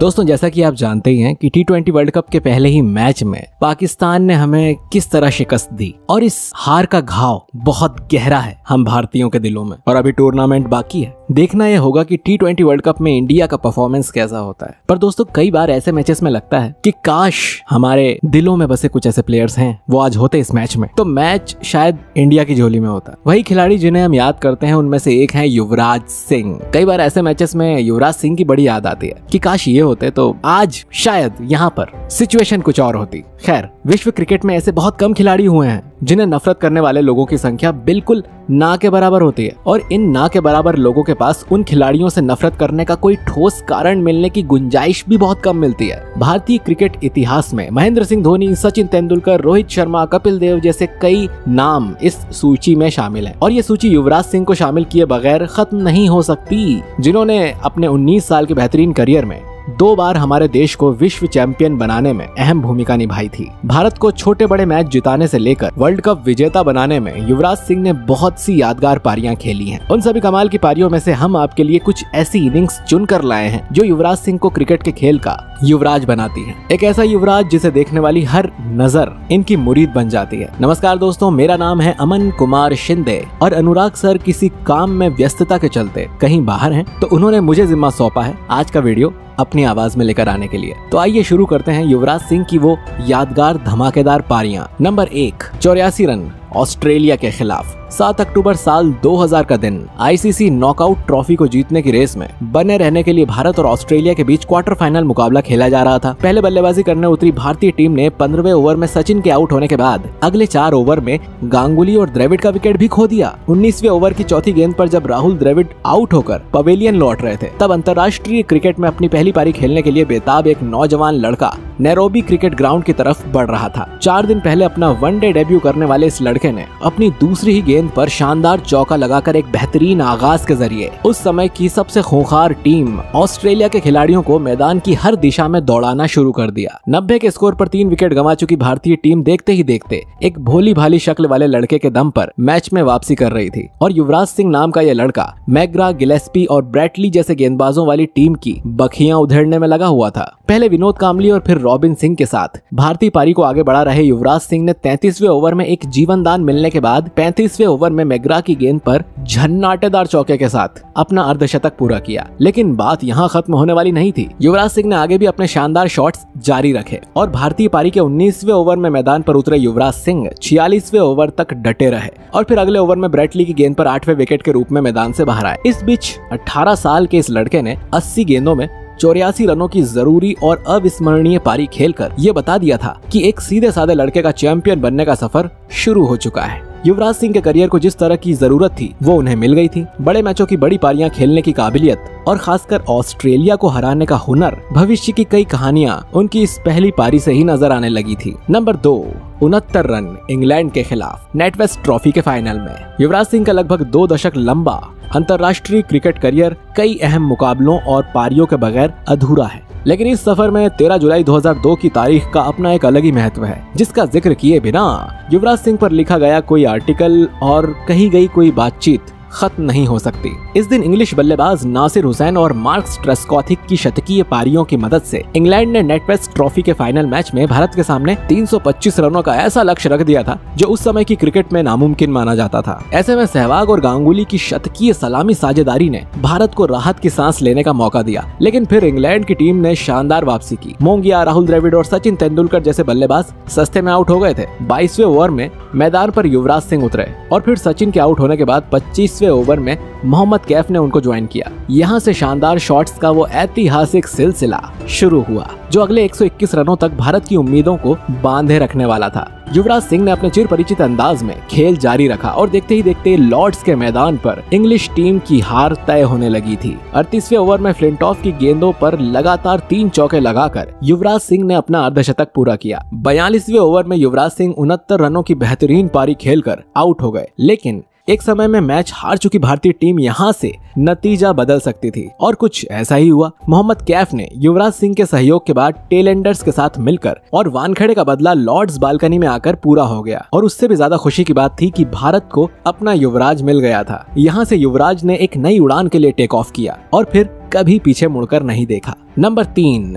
दोस्तों, जैसा कि आप जानते ही हैं कि टी ट्वेंटी वर्ल्ड कप के पहले ही मैच में पाकिस्तान ने हमें किस तरह शिकस्त दी? और इस हार का घाव बहुत गहरा है हम भारतीयों के दिलों में। और अभी टूर्नामेंट बाकी है। देखना यह होगा कि टी ट्वेंटी वर्ल्ड कप में इंडिया का परफॉर्मेंस कैसा होता है। पर दोस्तों, कई बार ऐसे मैचेस में लगता है कि काश हमारे दिलों में बसे कुछ ऐसे प्लेयर्स हैं, वो आज होते इस मैच में। तो मैच शायद इंडिया की झोली में होता। वही खिलाड़ी जिन्हें हम याद करते हैं, उनमें से एक है युवराज सिंह। कई बार ऐसे मैचेस में युवराज सिंह की बड़ी याद आती है कि काश ये होते तो आज शायद यहाँ पर सिचुएशन कुछ और होती। खैर, विश्व क्रिकेट में ऐसे बहुत कम खिलाड़ी हुए हैं, जिन्हें नफरत करने वाले लोगों की संख्या बिल्कुल ना के बराबर होती है। और इन ना के बराबर लोगों के पास उन खिलाड़ियों से नफरत करने का कोई ठोस कारण मिलने की गुंजाइश भी बहुत कम मिलती है। भारतीय क्रिकेट इतिहास में महेंद्र सिंह धोनी, सचिन तेंदुलकर, रोहित शर्मा, कपिल देव जैसे कई नाम इस सूची में शामिल है। और ये सूची युवराज सिंह को शामिल किए बगैर खत्म नहीं हो सकती, जिन्होंने अपने 19 साल के बेहतरीन करियर में दो बार हमारे देश को विश्व चैंपियन बनाने में अहम भूमिका निभाई थी। भारत को छोटे बड़े मैच जिताने से लेकर वर्ल्ड कप विजेता बनाने में युवराज सिंह ने बहुत सी यादगार पारियाँ खेली हैं। उन सभी कमाल की पारियों में से हम आपके लिए कुछ ऐसी इनिंग्स चुन कर लाए हैं, जो युवराज सिंह को क्रिकेट के खेल का युवराज बनाती है। एक ऐसा युवराज जिसे देखने वाली हर नज़र इनकी मुरीद बन जाती है। नमस्कार दोस्तों, मेरा नाम है अमन कुमार शिंदे और अनुराग सर किसी काम में व्यस्तता के चलते कहीं बाहर हैं तो उन्होंने मुझे जिम्मा सौंपा है। आज का वीडियो अपनी आवाज़ में लेकर आने के लिए। तो आइए शुरू करते हैं युवराज सिंह की वो यादगार धमाकेदार पारियाँ। नंबर एक, चौरासी रन। ऑस्ट्रेलिया के खिलाफ। 7 अक्टूबर साल 2000 का दिन। आईसीसी नॉकआउट ट्रॉफी को जीतने की रेस में बने रहने के लिए भारत और ऑस्ट्रेलिया के बीच क्वार्टर फाइनल मुकाबला खेला जा रहा था। पहले बल्लेबाजी करने उतरी भारतीय टीम ने पंद्रहवें ओवर में सचिन के आउट होने के बाद अगले चार ओवर में गांगुली और द्रविड का विकेट भी खो दिया। उन्नीसवे ओवर की चौथी गेंद आरोप जब राहुल द्रविड आउट होकर पवेलियन लौट रहे थे, तब अंतर्राष्ट्रीय क्रिकेट में अपनी पहली पारी खेलने के लिए बेताब एक नौजवान लड़का नैरोबी क्रिकेट ग्राउंड की तरफ़ बढ़ रहा था। चार दिन पहले अपना वनडे डेब्यू करने वाले इस लड़के ने अपनी दूसरी ही गेंद पर शानदार चौका लगाकर एक बेहतरीन आगाज़ के ज़रिए उस समय की सबसे खूंखार टीम ऑस्ट्रेलिया के खिलाड़ियों को मैदान की हर दिशा में दौड़ाना शुरू कर दिया। नब्बे के स्कोर पर तीन विकेट गंवा चुकी भारतीय टीम देखते ही देखते एक भोली भाली शक्ल वाले लड़के के दम पर मैच में वापसी कर रही थी। और युवराज सिंह नाम का यह लड़का मैग्रा, गिलेस्पी और ब्रैटली जैसे गेंदबाजों वाली टीम की बखिया उधेड़ने में लगा हुआ था। पहले विनोद कामली और फिर रॉबिन सिंह के साथ। भारतीय पारी को आगे बढ़ा रहे युवराज सिंह ने तैतीसवे ओवर में एक जीवन दान मिलने के बाद पैंतीसवे ओवर में मेगरा की गेंद पर झन्नाटेदार चौके के साथ अपना अर्धशतक पूरा किया। लेकिन बात यहाँ खत्म होने वाली नहीं थी। युवराज सिंह ने आगे भी अपने शानदार शॉट्स जारी रखे और भारतीय पारी के उन्नीसवे ओवर में मैदान पर उतरे युवराज सिंह छियालीसवे ओवर तक डटे रहे और फिर अगले ओवर में ब्रेटली की गेंद पर आठवें विकेट के रूप में मैदान से बाहर आए। इस बीच 18 साल के इस लड़के ने 80 गेंदों में चौरासी रनों की ज़रूरी और अविस्मरणीय पारी खेलकर ये बता दिया था कि एक सीधे साधे लड़के का चैंपियन बनने का सफ़र शुरू हो चुका है। युवराज सिंह के करियर को जिस तरह की ज़रूरत थी, वो उन्हें मिल गई थी। बड़े मैचों की बड़ी पारियाँ खेलने की काबिलियत और खासकर ऑस्ट्रेलिया को हराने का हुनर, भविष्य की कई कहानियाँ उनकी इस पहली पारी से ही नज़र आने लगी थी। नंबर दो उनहत्तर रन इंग्लैंड के खिलाफ नेटवेस्ट ट्रॉफी के फाइनल में। युवराज सिंह का लगभग दो दशक लंबा अंतर्राष्ट्रीय क्रिकेट करियर कई अहम मुकाबलों और पारियों के बगैर अधूरा है। लेकिन इस सफ़र में 13 जुलाई 2002 की तारीख का अपना एक अलग ही महत्व है, जिसका ज़िक्र किए बिना युवराज सिंह पर लिखा गया कोई आर्टिकल और कही गई कोई बातचीत खत्म नहीं हो सकती। इस दिन इंग्लिश बल्लेबाज नासिर हुसैन और मार्क्स ट्रेस्कॉथिक की शतकीय पारियों की मदद से इंग्लैंड ने नेटवेस्ट ट्रॉफी के फाइनल मैच में भारत के सामने 325 रनों का ऐसा लक्ष्य रख दिया था, जो उस समय की क्रिकेट में नामुमकिन माना जाता था। ऐसे में सहवाग और गांगुली की शतकीय सलामी साझेदारी ने भारत को राहत की सांस लेने का मौका दिया, लेकिन फिर इंग्लैंड की टीम ने शानदार वापसी की। मोंगिया, राहुल द्रविड और सचिन तेंदुलकर जैसे बल्लेबाज सस्ते में आउट हो गए थे। बाईसवे ओवर में मैदान पर युवराज सिंह उतरे और फिर सचिन के आउट होने के बाद पच्चीसवे पाँचवें ओवर में मोहम्मद कैफ ने उनको ज्वाइन किया। यहाँ से शानदार शॉट्स का वो ऐतिहासिक सिलसिला शुरू हुआ, जो अगले 121 रनों तक भारत की उम्मीदों को बांधे रखने वाला था। युवराज सिंह ने अपने चिर परिचित अंदाज में खेल जारी रखा और देखते ही देखते लॉर्ड्स के मैदान पर इंग्लिश टीम की हार तय होने लगी थी। अड़तीसवें ओवर में फ्लिंटॉफ की गेंदों पर लगातार तीन चौके लगाकर युवराज सिंह ने अपना अर्धशतक पूरा किया। बयालीसवें ओवर में युवराज सिंह उनहत्तर रनों की बेहतरीन पारी खेलकर आउट हो गए, लेकिन एक समय में मैच हार चुकी भारतीय टीम यहाँ से नतीजा बदल सकती थी। और कुछ ऐसा ही हुआ। मोहम्मद कैफ ने युवराज सिंह के सहयोग के बाद टेलेंडर्स के साथ मिलकर और वानखेड़े का बदला लॉर्ड्स बालकनी में आकर पूरा हो गया। और उससे भी ज़्यादा खुशी की बात थी कि भारत को अपना युवराज मिल गया था। यहाँ से युवराज ने एक नई उड़ान के लिए टेक ऑफ़ किया और फिर कभी पीछे मुड़कर नहीं देखा। नंबर तीन।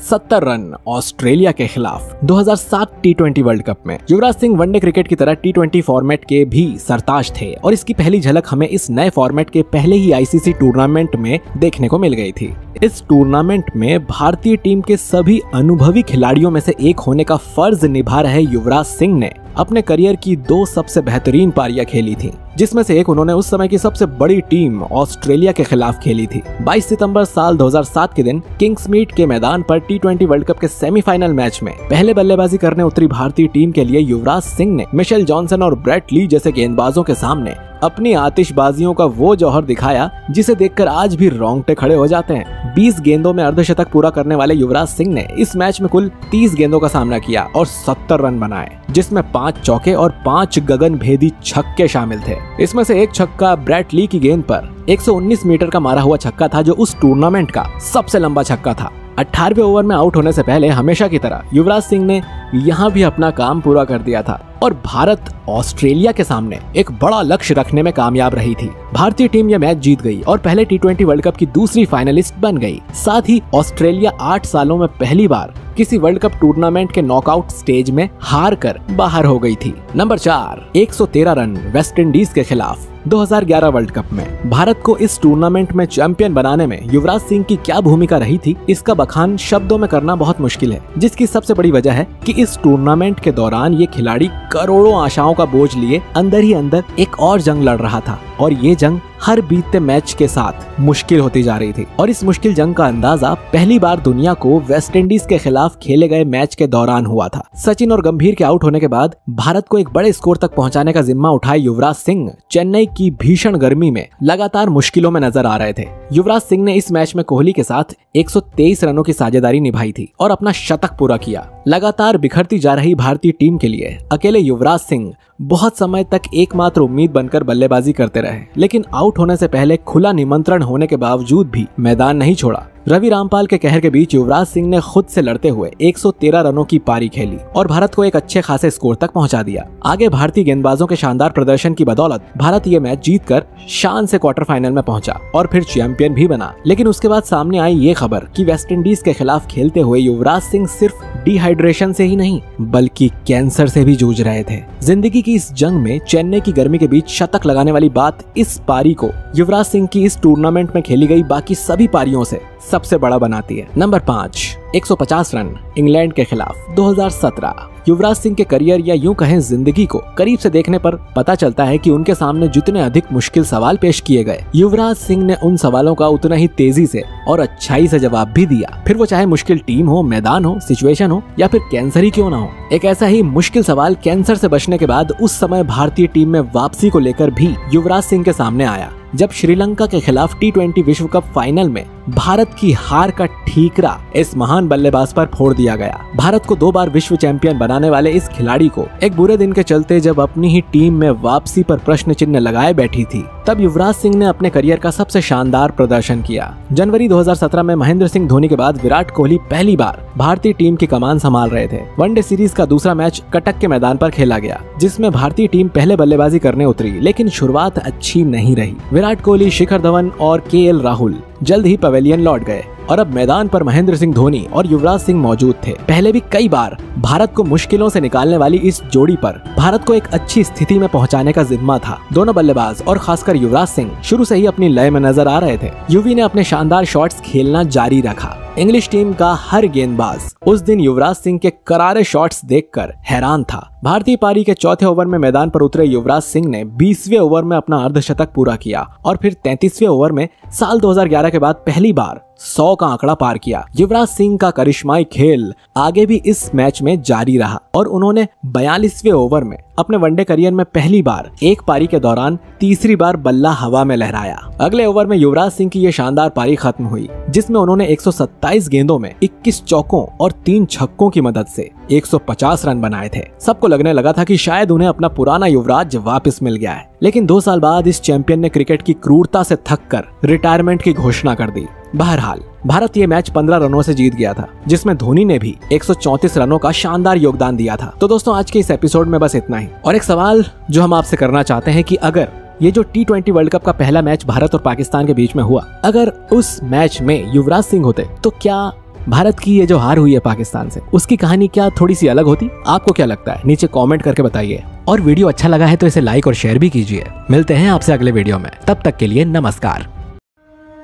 सत्तर रन ऑस्ट्रेलिया के खिलाफ 2007 टी वर्ल्ड कप में। युवराज सिंह वनडे क्रिकेट की तरह टी फॉर्मेट के भी सरताज थे और इसकी पहली झलक हमें इस नए फॉर्मेट के पहले ही आईसीसी टूर्नामेंट में देखने को मिल गई थी। इस टूर्नामेंट में भारतीय टीम के सभी अनुभवी खिलाड़ियों में से एक होने का फ़र्ज़ निभा रहे युवराज सिंह ने अपने करियर की दो सबसे बेहतरीन पारियाँ खेली थी। जिसमें से एक उन्होंने उस समय की सबसे बड़ी टीम ऑस्ट्रेलिया के खिलाफ खेली थी। 22 सितंबर साल 2007 के दिन किंग्स मीट के मैदान पर टी वर्ल्ड कप के सेमीफाइनल मैच में पहले बल्लेबाजी करने उतरी भारतीय टीम के लिए युवराज सिंह ने मिशेल जॉनसन और ब्रेट ली जैसे गेंदबाजों के सामने अपनी आतिशबाजियों का वो जौहर दिखाया, जिसे देखकर आज भी रोंगटे खड़े हो जाते हैं। 20 गेंदों में अर्धशतक पूरा करने वाले युवराज सिंह ने इस मैच में कुल 30 गेंदों का सामना किया और 70 रन बनाए, जिसमें पाँच चौके और पाँच गगन भेदी छक्के शामिल थे। इसमें से एक छक्का ब्रैट ली की गेंद पर। 119 मीटर का मारा हुआ छक्का था जो उस टूर्नामेंट का सबसे लंबा छक्का था। अठारवे ओवर में आउट होने से पहले हमेशा की तरह युवराज सिंह ने यहाँ भी अपना काम पूरा कर दिया था और भारत ऑस्ट्रेलिया के सामने एक बड़ा लक्ष्य रखने में कामयाब रही थी। भारतीय टीम यह मैच जीत गई और पहले टी वर्ल्ड कप की दूसरी फाइनलिस्ट बन गई। साथ ही ऑस्ट्रेलिया आठ सालों में पहली बार किसी वर्ल्ड कप टूर्नामेंट के नॉकआउट स्टेज में हार कर बाहर हो गई थी। नंबर चार 113 रन वेस्ट इंडीज के खिलाफ। 2011 वर्ल्ड कप में। भारत को इस टूर्नामेंट में चैंपियन बनाने में युवराज सिंह की क्या भूमिका रही थी, इसका बखान शब्दों में करना बहुत मुश्किल है, जिसकी सबसे बड़ी वजह है कि इस टूर्नामेंट के दौरान ये खिलाड़ी करोड़ों आशाओं का बोझ लिए अंदर ही अंदर एक और जंग लड़ रहा था, और ये जंग हर बीतते मैच के साथ मुश्किल होती जा रही थी। और इस मुश्किल जंग का अंदाज़ा पहली बार दुनिया को वेस्ट इंडीज के खिलाफ खेले गए मैच के दौरान हुआ था। सचिन और गंभीर के आउट होने के बाद भारत को एक बड़े स्कोर तक पहुँचाने का जिम्मा उठाए युवराज सिंह, चेन्नई की भीषण गर्मी में लगातार मुश्किलों में नज़र आ रहे थे। युवराज सिंह ने इस मैच में कोहली के साथ 123 रनों की साझेदारी निभाई थी और अपना शतक पूरा किया। लगातार बिखरती जा रही भारतीय टीम के लिए अकेले युवराज सिंह बहुत समय तक एकमात्र उम्मीद बनकर बल्लेबाजी करते रहे। लेकिन आउट होने से पहले खुला निमंत्रण होने के बावजूद भी मैदान नहीं छोड़ा। रवि रामपाल के कहर के बीच युवराज सिंह ने खुद से लड़ते हुए 113 रनों की पारी खेली और भारत को एक अच्छे खासे स्कोर तक पहुँचा दिया। आगे भारतीय गेंदबाजों के शानदार प्रदर्शन की बदौलत भारत ये मैच जीतकर शान से क्वार्टर फाइनल में पहुँचा और फिर चैंपियन भी बना। लेकिन उसके बाद सामने आई ये खबर कि वेस्ट इंडीज के खिलाफ खेलते हुए युवराज सिंह सिर्फ़ डिहाइड्रेशन से ही नहीं, बल्कि कैंसर से भी जूझ रहे थे। ज़िंदगी की इस जंग में चेन्नई की गर्मी के बीच शतक लगाने वाली बात इस पारी को युवराज सिंह की इस टूर्नामेंट में खेली गई बाकी सभी पारियों से सबसे बड़ा बनाती है। नंबर पाँच। 150 रन इंग्लैंड के खिलाफ 2017 युवराज सिंह के करियर या यूँ कहें ज़िंदगी को करीब से देखने पर पता चलता है कि उनके सामने जितने अधिक मुश्किल सवाल पेश किए गए, युवराज सिंह ने उन सवालों का उतना ही तेज़ी से और अच्छाई से जवाब भी दिया। फिर वो चाहे मुश्किल टीम हो, मैदान हो, सिचुएशन हो, या फिर कैंसर ही क्यों ना हो, एक ऐसा ही मुश्किल सवाल कैंसर से बचने के बाद उस समय भारतीय टीम में वापसी को लेकर भी युवराज सिंह के सामने आया, जब श्रीलंका के खिलाफ टी विश्व कप फाइनल में भारत की हार का ठीकरा इस महान बल्लेबाज पर फोड़ दिया गया। भारत को दो बार विश्व चैंपियन बनाने वाले इस खिलाड़ी को एक बुरे दिन के चलते जब अपनी ही टीम में वापसी पर प्रश्न चिन्ह लगाए बैठी थी, तब युवराज सिंह ने अपने करियर का सबसे शानदार प्रदर्शन किया। जनवरी 2017 में महेंद्र सिंह धोनी के बाद विराट कोहली पहली बार भारतीय टीम की कमान संभाल रहे थे। वनडे सीरीज़ का दूसरा मैच कटक के मैदान पर खेला गया, जिसमें भारतीय टीम पहले बल्लेबाजी करने उतरी, लेकिन शुरुआत अच्छी नहीं रही। विराट कोहली, शिखर धवन और के राहुल जल्द ही पवेलियन लौट गए। और अब मैदान पर महेंद्र सिंह धोनी और युवराज सिंह मौजूद थे। पहले भी कई बार भारत को मुश्किलों से निकालने वाली इस जोड़ी पर भारत को एक अच्छी स्थिति में पहुँचाने का जिम्मा था। दोनों बल्लेबाज और खासकर युवराज सिंह शुरू से ही अपनी लय में नज़र आ रहे थे। युवी ने अपने शानदार शॉट्स खेलना जारी रखा। इंग्लिश टीम का हर गेंदबाज उस दिन युवराज सिंह के करारे शॉट्स देखकर हैरान था। भारतीय पारी के चौथे ओवर में मैदान पर उतरे युवराज सिंह ने 20वें ओवर में अपना अर्धशतक पूरा किया और फिर 33वें ओवर में साल 2011 के बाद पहली बार सौ का आंकड़ा पार किया। युवराज सिंह का करिश्माई खेल आगे भी इस मैच में जारी रहा और उन्होंने बयालीसवे ओवर में अपने वनडे करियर में पहली बार एक पारी के दौरान तीसरी बार बल्ला हवा में लहराया। अगले ओवर में युवराज सिंह की ये शानदार पारी खत्म हुई, जिसमें उन्होंने 127 गेंदों में 21 चौकों और तीन छक्कों की मदद से 150 रन बनाए थे। सबको लगने लगा था कि शायद उन्हें अपना पुराना युवराज वापस मिल गया है। लेकिन दो साल बाद इस चैंपियन ने क्रिकेट की क्रूरता से थक कर रिटायरमेंट की घोषणा कर दी। बहरहाल, भारत ये मैच 15 रनों से जीत गया था, जिसमें धोनी ने भी 134 रनों का शानदार योगदान दिया था। तो दोस्तों, आज के इस एपिसोड में बस इतना ही। और एक सवाल जो हम आपसे करना चाहते हैं कि अगर ये जो टी ट्वेंटी वर्ल्ड कप का पहला मैच भारत और पाकिस्तान के बीच में हुआ, अगर उस मैच में युवराज सिंह होते तो क्या भारत की ये जो हार हुई है पाकिस्तान से, उसकी कहानी क्या थोड़ी सी अलग होती? आपको क्या लगता है? नीचे कमेंट करके बताइए। और वीडियो अच्छा लगा है तो इसे लाइक और शेयर भी कीजिए। मिलते हैं आपसे अगले वीडियो में। तब तक के लिए नमस्कार।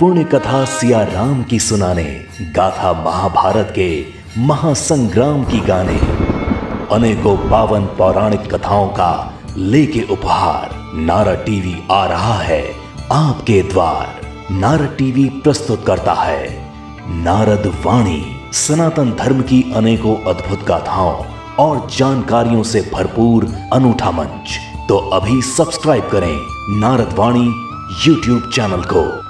पुण्य कथा सिया राम की सुनाने, गाथा महाभारत के महासंग्राम की गाने, अनेकों पावन पौराणिक कथाओं का लेके उपहार। नारा टीवी आ रहा है आपके द्वार। नारा टीवी प्रस्तुत करता है नारद वाणी, सनातन धर्म की अनेकों अद्भुत गाथाओं और जानकारियों से भरपूर अनूठा मंच। तो अभी सब्सक्राइब करें नारद वाणी यूट्यूब चैनल को।